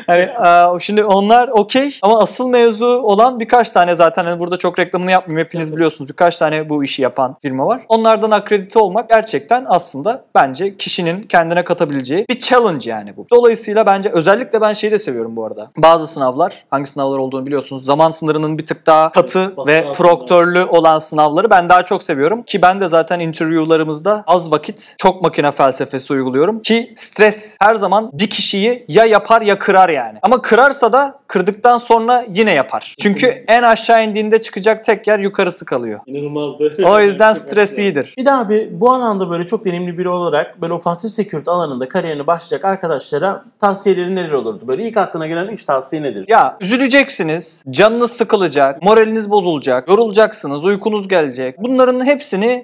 Hani e, şimdi onlar okey ama asıl mevzu olan birkaç tane zaten hani burada çok reklamını yapmayayım hepiniz biliyorsunuz birkaç tane bu işi yapan firma var. Onlardan akredite olmak gerçekten aslında bence kişinin kendine katabileceği bir challenge yani bu. Dolayısıyla bence özellikle ben şeyi de seviyorum bu arada. Bazı sınavlar hangi sınavlar olduğunu biliyorsunuz. Zaman sınırının bir tık daha katı ve proktörlü olan sınavları ben daha çok seviyorum. Ki ben de zaten interviewlarımızda az vakit çok makine felsefesi uyguluyorum. Ki stres her zaman bir kişiyi ya yapar ya kırar yani. Ama kırarsa da kırdıktan sonra yine yapar. Çünkü en aşağı indiğinde çıkacak tek yer yukarısı kalıyor. İnanılmazdı. O yüzden stres iyidir. Bir de abi bu alanda böyle çok deneyimli biri olarak böyle ofansif security alanında kariyerine başlayacak arkadaşlara tavsiyeleri neler olurdu? Böyle ilk aklına gelen 3 tavsiye nedir? Ya üzüleceksiniz, canınız sıkılacak, moraliniz bozulacak, yorulacaksınız, uykunuz gelecek. Bunların hepsini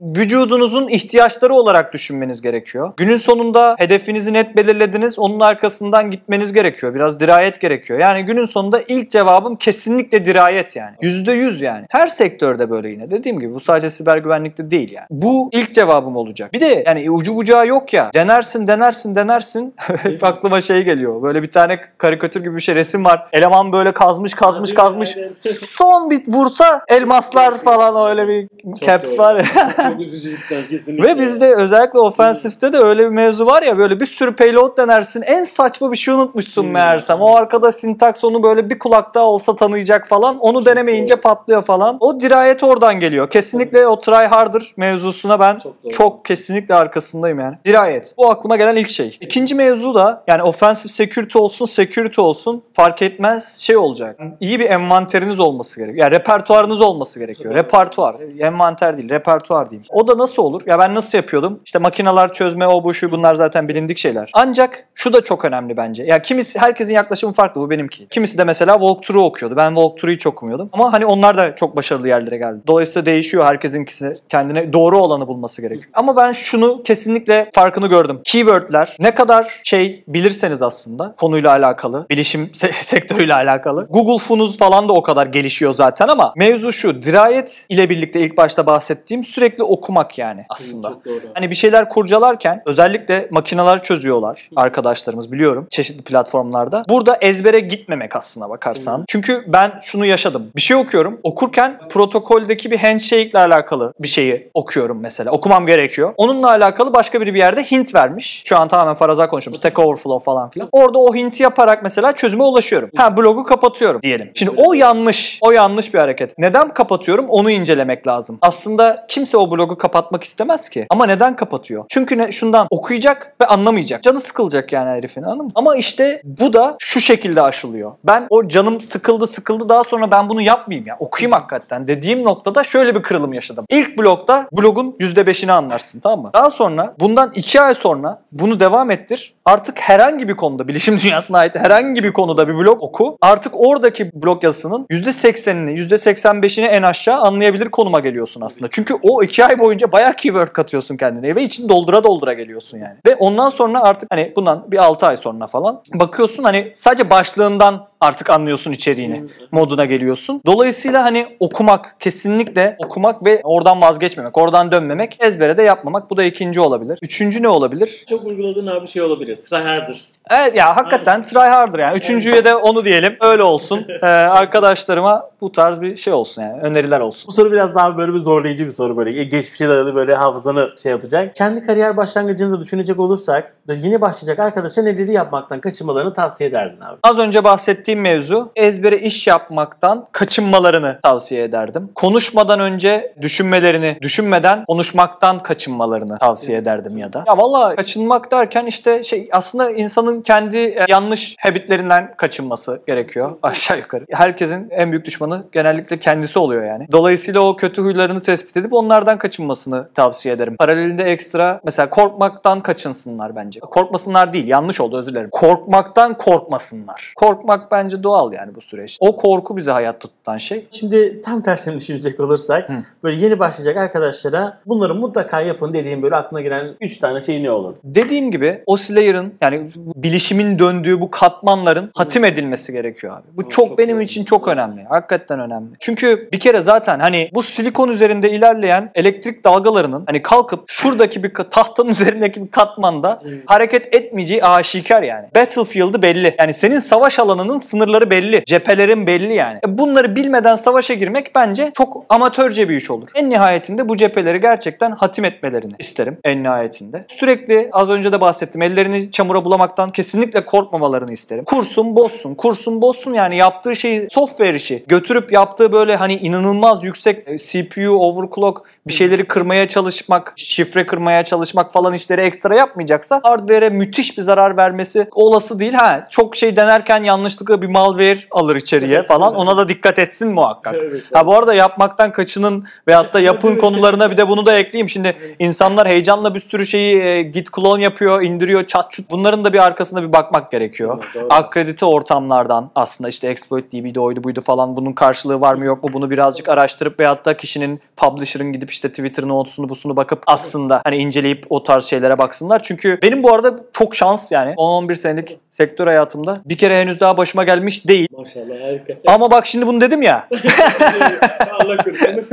vücudunuzun ihtiyaçları olarak düşünmeniz gerekiyor. Günün sonunda hedefinizi net belirlediniz. Onun arkasından gitmeniz gerekiyor. Biraz dirayet gerekiyor. Yani günün sonunda ilk cevabım kesinlikle dirayet yani. Yüzde yüz yani. Her sektörde böyle yine. Dediğim gibi bu sadece siber güvenlikte değil yani. Bu ilk cevabım olacak. Bir de yani ucu bucağı yok ya. Denersin denersin denersin. Hep aklıma şey geliyor. Böyle bir tane karikatür gibi bir şey resim var. Eleman böyle kazmış kazmış kazmış. Son bir vursa elmaslar falan öyle bir caps var ya. Çok üzücü cidden kesinlikle. Ve bizde özellikle ofensifte de öyle bir mevzu var ya böyle bir sürü payload denersin. En saçma bir şey unutmuşsun Hmm. meğersem. O arkada sintaks onu böyle bir kulakta olsa tanıyacak falan. Onu denemeyince patlıyor falan. O dirayet oradan geliyor. Kesinlikle o try harder mevzusuna ben Çok doğru. çok kesinlikle arkasındayım yani. Dirayet. Bu aklıma gelen ilk şey. İkinci mevzu da yani offensive security olsun, security olsun fark etmez şey olacak. İyi bir envanteriniz olması gerekiyor. Yani repertuarınız olması gerekiyor. Repertuar. Envanter değil, repertuar diyeyim. O da nasıl olur? Ya ben nasıl yapıyordum? İşte makineler çözme, o bu şu bunlar zaten bilindik şeyler. Ancak şu da çok önemli bence. Ya kimisi, herkesin yaklaşımı farklı bu benimki. Kimisi de mesela walkthrough okuyordu. Ben walkthrough'u çok okumuyordum. Ama hani onlar da çok başarılı yerlere geldi. Dolayısıyla değişiyor. Herkesinkisi kendine doğru olanı bulması gerekiyor. Ama ben şunu kesinlikle farkını gördüm. Keywordler ne kadar şey bilirseniz aslında konuyla alakalı, bilişim se- sektörüyle alakalı. Google funuz falan da o kadar gelişiyor zaten ama mevzu şu. Dirayet ile birlikte ilk başta bahsettiğim sürekli okumak yani aslında. Çok doğru. Hani bir şeyler kurcalarken özellikle makineler çözüyorlar arkadaşlarımız biliyorum çeşitli platformlarda. Burada ezbere gitmemek aslına bakarsan. Çünkü ben şunu yaşadım. Bir şey okuyorum. Okurken protokoldeki bir handshake ile alakalı bir şeyi okuyorum mesela. Okumam gerekiyor. Onunla alakalı başka biri bir yerde hint vermiş. Şu an tamamen faraza konuşuyorum. Stack Overflow falan filan. Orada o hinti yaparak mesela çözüme ulaşıyorum. Ha blogu kapatıyorum diyelim. Şimdi o yanlış. O yanlış bir hareket. Neden kapatıyorum? Onu incelemek lazım. Aslında kimse o blogu kapatmak istemez ki. Ama neden kapatıyor? Çünkü ne, şundan okuyacak ve anlamayacak. Canı sıkılacak yani herifin anladın mı? Ama işte bu da şu şekilde aşılıyor. Ben o canım sıkıldı sıkıldı daha sonra ben bunu yapmayayım ya. Okuyayım hakikaten dediğim noktada şöyle bir kırılım yaşadım. İlk blokta blogun %5'ini anlarsın tamam mı? Daha sonra bundan 2 ay sonra bunu devam ettir. Artık herhangi bir konuda bilişim dünyasına ait herhangi bir konuda bir blog oku. Artık oradaki blog yazısının %80'ini %85'ini en aşağı anlayabilir konuma geliyorsun aslında. Çünkü o 2 ay boyunca bayağı keyword katıyorsun kendine ve içini doldura doldura geliyorsun yani. Ve ondan sonra artık hani bundan bir 6 ay sonra falan bakıyorsun hani sadece başlığından artık anlıyorsun içeriğini moduna geliyorsun. Dolayısıyla hani okumak kesinlikle okumak ve oradan vazgeçmemek, oradan dönmemek, ezbere de yapmamak. Bu da ikinci olabilir. Üçüncü ne olabilir? Çok uyguladığın abi şey olabilir. Tryharder. Evet ya hakikaten try harder yani. Üçüncüye de onu diyelim. Öyle olsun. Ee, arkadaşlarıma bu tarz bir şey olsun yani. Öneriler olsun. Bu soru biraz daha böyle bir zorlayıcı bir soru böyle. Geçmişe dayalı böyle hafızanı şey yapacak. Kendi kariyer başlangıcını da düşünecek olursak yeni başlayacak arkadaşa neleri yapmaktan kaçınmalarını tavsiye ederdin abi. Az önce bahsettiğim mevzu ezbere iş yapmaktan kaçınmalarını tavsiye ederdim. Konuşmadan önce düşünmelerini, düşünmeden konuşmaktan kaçınmalarını tavsiye ederdim ya da. Ya valla kaçınmak derken işte şey aslında insanın kendi e, yanlış habitlerinden kaçınması gerekiyor aşağı yukarı. Herkesin en büyük düşmanı genellikle kendisi oluyor yani. Dolayısıyla o kötü huylarını tespit edip onlardan kaçınmasını tavsiye ederim. Paralelinde ekstra mesela korkmaktan kaçınsınlar bence. Korkmasınlar değil yanlış oldu özür dilerim. Korkmaktan korkmasınlar. Korkmak bence doğal yani bu süreçte. O korku bizi hayatta tutan şey. Şimdi tam tersini düşünecek olursak Hı. böyle yeni başlayacak arkadaşlara bunları mutlaka yapın dediğim böyle aklına gelen 3 tane şey ne olur? Dediğim gibi o layer'ın yani bilişimin döndüğü bu katmanların hatim edilmesi gerekiyor abi. Bu çok, çok benim doğru. için çok önemli. Hakikaten önemli. Çünkü bir kere zaten hani bu silikon üzerinde ilerleyen elektrik dalgalarının hani kalkıp şuradaki bir tahtanın üzerindeki bir katmanda hareket etmeyeceği aşikar yani. Battlefield'ı belli. Yani senin savaş alanının sınırları belli. Cephelerin belli yani. E Bunları bilmeden savaşa girmek bence çok amatörce bir iş olur. En nihayetinde bu cepheleri gerçekten hatim etmelerini isterim en nihayetinde. Sürekli az önce de bahsettim ellerini çamura bulamaktan kesinlikle korkmamalarını isterim. Kursun bozsun, kursun bozsun yani yaptığı şeyi software işi götürüp yaptığı böyle hani inanılmaz yüksek e, CPU overclock bir şeyleri kırmaya çalışmak, şifre kırmaya çalışmak falan işleri ekstra yapmayacaksa hardware'e müthiş bir zarar vermesi olası değil. Ha çok şey denerken yanlışlıkla yanlışlıkla bir malware alır içeriye Evet, falan evet. ona da dikkat etsin muhakkak. Evet, Ha bu arada yapmaktan kaçının veyahut da yapın Evet. konularına bir de bunu da ekleyeyim. Şimdi insanlar heyecanla bir sürü şeyi e, git clone yapıyor, indiriyor, çat çut. Bunların da bir arkasına bir bakmak gerekiyor. Doğru. Akredite ortamlardan aslında işte exploit DB'de oydu buydu falan bunun karşılığı var mı yok mu bunu birazcık araştırıp veyahut da kişinin publisher'ın gidip işte Twitter'ın olsunu busunu bakıp aslında hani inceleyip o tarz şeylere baksınlar. Çünkü benim bu arada çok şans yani 10-11 senelik sektör hayatımda bir kere henüz daha başıma gelmiş değil. Maşallah harika. Ama bak şimdi bunu dedim ya. Allah korusun.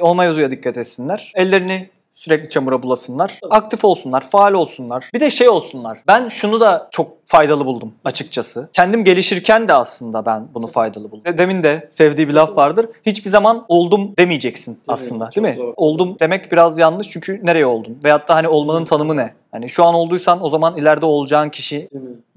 Olma yazıya dikkat etsinler. Ellerini sürekli çamura bulasınlar. Aktif olsunlar, faal olsunlar. Bir de şey olsunlar. Ben şunu da çok faydalı buldum açıkçası. Kendim gelişirken de aslında ben bunu faydalı buldum. Demin de sevdiği bir laf vardır. Hiçbir zaman oldum demeyeceksin aslında değil mi? doğru. Oldum demek biraz yanlış çünkü nereye oldun? Veyahut da hani olmanın tanımı ne? Hani şu an olduysan o zaman ileride olacağın kişi?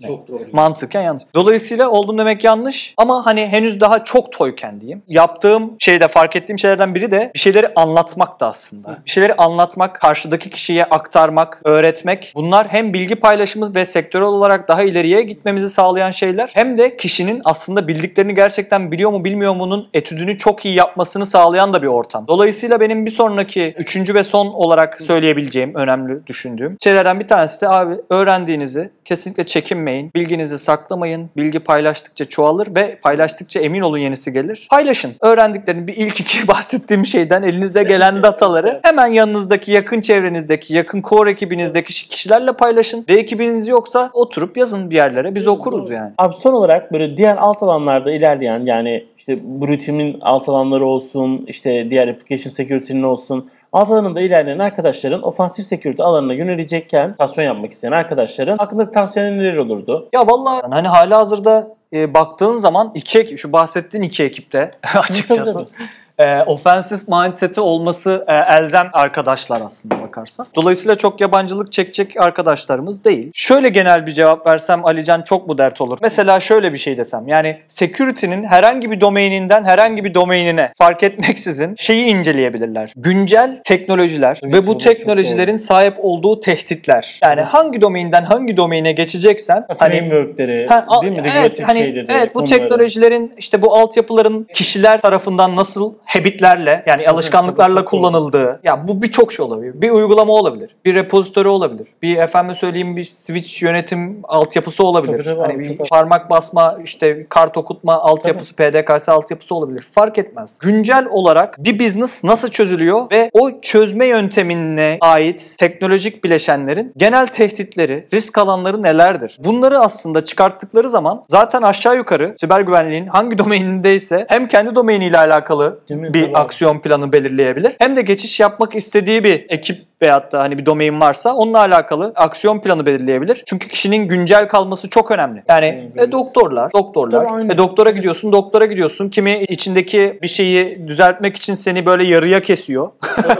Çok doğru. Mantıken yanlış. Dolayısıyla oldum demek yanlış ama hani henüz daha çok toyken diyeyim. Yaptığım şeyde fark ettiğim şeylerden biri de bir şeyleri anlatmak da aslında. Bir şeyleri anlatmak, karşıdaki kişiye aktarmak, öğretmek. Bunlar hem bilgi paylaşımı ve sektörel olarak daha ileriye gitmemizi sağlayan şeyler hem de kişinin aslında bildiklerini gerçekten biliyor mu bilmiyor mu'nun etüdünü çok iyi yapmasını sağlayan da bir ortam. Dolayısıyla benim bir sonraki üçüncü ve son olarak söyleyebileceğim önemli düşündüğüm şeylerden bir tanesi de abi öğrendiğinizi kesinlikle çekinmeyin. Bilginizi saklamayın. Bilgi paylaştıkça çoğalır ve paylaştıkça emin olun yenisi gelir. Paylaşın. Öğrendiklerini bir ilk iki bahsettiğim şeyden elinize gelen dataları hemen yanınızdaki yakın çevrenizdeki yakın core ekibinizdeki kişilerle paylaşın. Ve ekibiniz yoksa oturup yazın bir yerlere. Biz okuruz yani. Abi son olarak böyle diğer alt alanlarda ilerleyen yani işte Blue Team'in alt alanları olsun, işte diğer application security'nin olsun alt alanında ilerleyen arkadaşların ofansif security alanına yönelecekken tasyon yapmak isteyen arkadaşların hakkındaki tavsiyeler neler olurdu? Ya vallahi hani hala hazırda e, baktığın zaman iki ekip, şu bahsettiğin iki ekipte açıkçası e, ofensif mindset'i olması e, elzem arkadaşlar aslında bakarsan. Dolayısıyla çok yabancılık çekecek arkadaşlarımız değil. Şöyle genel bir cevap versem Alican çok mu dert olur? Mesela şöyle bir şey desem yani security'nin herhangi bir domaininden herhangi bir domainine fark etmeksizin şeyi inceleyebilirler. Güncel teknolojiler Evet, ve bu teknolojilerin sahip olduğu tehditler. Yani hangi domainden hangi domaine geçeceksen hani Framework'leri, Ha, değil mi? evet, hani, şeyleri, evet bu teknolojilerin işte bu altyapıların kişiler tarafından nasıl habitlerle yani alışkanlıklarla kullanıldığı ya bu birçok şey olabilir. Bir uygulama olabilir. Bir repozitörü olabilir. Bir efendim söyleyeyim bir switch yönetim altyapısı olabilir. Tabii, tabii hani bir çok- parmak basma işte kart okutma altyapısı PDKS altyapısı olabilir. Fark etmez. Güncel olarak bir business nasıl çözülüyor ve o çözme yöntemine ait teknolojik bileşenlerin genel tehditleri, risk alanları nelerdir? Bunları aslında çıkarttıkları zaman zaten aşağı yukarı siber güvenliğin hangi domainindeyse hem kendi domainiyle alakalı Mi? bir Tabii. aksiyon planı belirleyebilir. Hem de geçiş yapmak istediği bir ekip veyahut da hani bir domain varsa onunla alakalı aksiyon planı belirleyebilir. Çünkü kişinin güncel kalması çok önemli. Yani e, doktorlar, doktorlar. Tabii, aynen. E, doktora gidiyorsun, doktora gidiyorsun. Kimi içindeki bir şeyi düzeltmek için seni böyle yarıya kesiyor.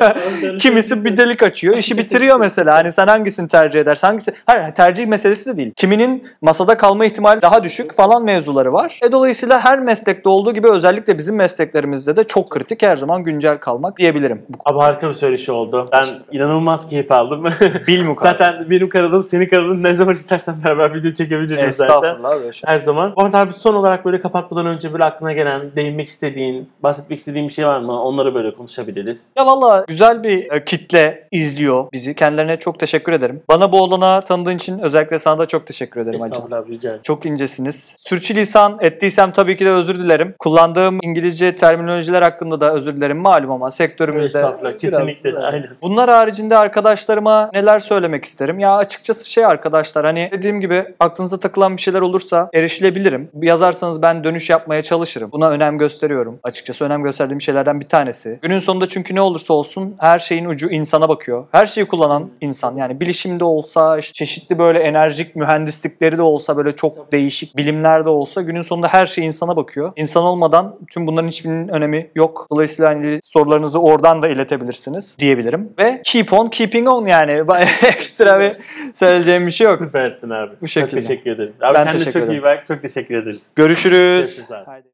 Kimisi bir delik açıyor, işi bitiriyor mesela. Hani sen hangisini tercih edersin? Hangisi? Hayır, tercih meselesi de değil. Kiminin masada kalma ihtimali daha düşük falan mevzuları var. E dolayısıyla her meslekte olduğu gibi özellikle bizim mesleklerimizde de çok kritik her zaman güncel kalmak diyebilirim. Bu Abi harika bir söyleşi oldu. Ben inanılmaz keyif aldım. Abi. zaten benim kanalım, senin kanalın ne zaman istersen beraber video çekebiliriz zaten. Estağfurullah böyle şey. Her zaman. Bu arada abi son olarak böyle kapatmadan önce böyle aklına gelen, değinmek istediğin, bahsetmek istediğin bir şey var mı? Onları böyle konuşabiliriz. Ya valla güzel bir e, kitle izliyor bizi. Kendilerine çok teşekkür ederim. Bana bu olanağı tanıdığın için özellikle sana da çok teşekkür ederim. Estağfurullah abi, rica ederim. Çok incesiniz. Sürçülisan ettiysem tabii ki de özür dilerim. Kullandığım İngilizce terminolojiler hakkında da özür dilerim malum ama sektörümüzde. Estağfurullah, biraz- kesinlikle. Aynen. Bunlar haricinde arkadaşlarıma neler söylemek isterim? Ya açıkçası şey arkadaşlar hani dediğim gibi aklınıza takılan bir şeyler olursa erişilebilirim. Yazarsanız ben dönüş yapmaya çalışırım. Buna önem gösteriyorum. Açıkçası önem gösterdiğim şeylerden bir tanesi. Günün sonunda çünkü ne olursa olsun her şeyin ucu insana bakıyor. Her şeyi kullanan insan yani bilişimde olsa işte çeşitli böyle enerjik mühendislikleri de olsa böyle çok değişik bilimler de olsa günün sonunda her şey insana bakıyor. İnsan olmadan tüm bunların hiçbirinin önemi yok. Dolayısıyla hani sorularınızı oradan da iletebilirsiniz diyebilirim. Ve keep on keeping on yani ekstra bir söyleyeceğim bir şey yok. Süpersin abi. Bu şekilde. Çok teşekkür ederim. Abi Ben kendine teşekkür çok iyi ederim. bak. Çok teşekkür ederiz. Görüşürüz. Görüşürüz abi. Haydi.